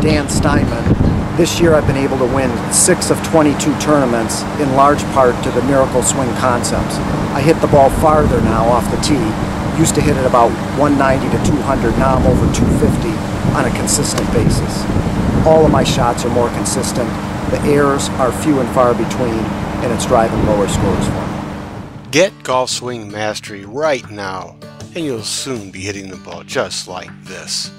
Dan Steinman. This year I've been able to win 6 of 22 tournaments in large part to the Miracle Swing concepts. I hit the ball farther now off the tee. Used to hit it about 190 to 200, now I'm over 250 on a consistent basis. All of my shots are more consistent. The errors are few and far between, and it's driving lower scores for me. Get Golf Swing Mastery right now, and you'll soon be hitting the ball just like this.